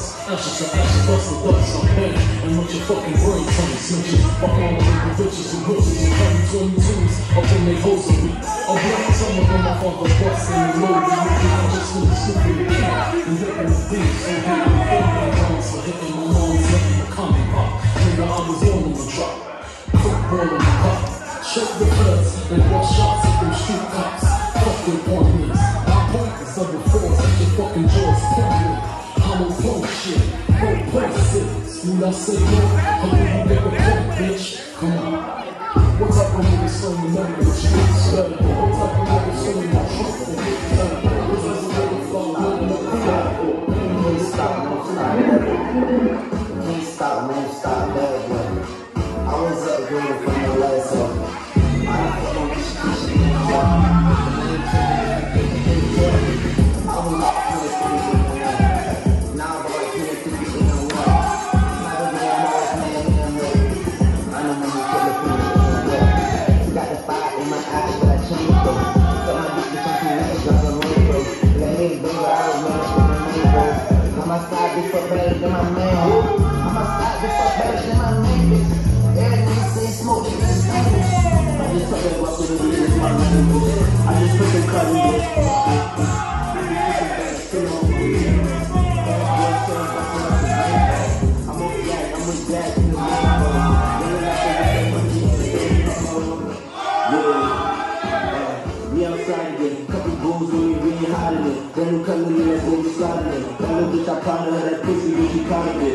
dust. Ashes to ashes, dust to dust. I'm and watch your fucking brain turn snitches. Fuck all the little bitches and and carry 22s up in their hosiery. I'll block some of them off of the bus and the load. And I'm just really stupid again. And hitting the beat, so hitting the fucking guns for hitting my mom's letting the coming pop. Nigga, I was on the drop. Football in the cup. Shake the birds and bust shots at them street cops. Fuck with pointless. My point is fours, I'm on point shit, point places. I say no? How do you the point, bitch? Come on. What type of nigga so you know that? What type of nigga so of nigga so Can't stop, won't stop, never. Can't stop, won't never. I was upgraded from the last one. I don't know this shit, Outside before better than my man. I'm outside before better than my man. Everything say smoke, it's Spanish. I just put that rock in the beat, it's my language. I just put the cut in it. I'm on that, I'm with that in the again. Couple goals when we really hot in it. Then we come in there, go slide in it. That little bitch, I of her, that pussy, bitch, she of it.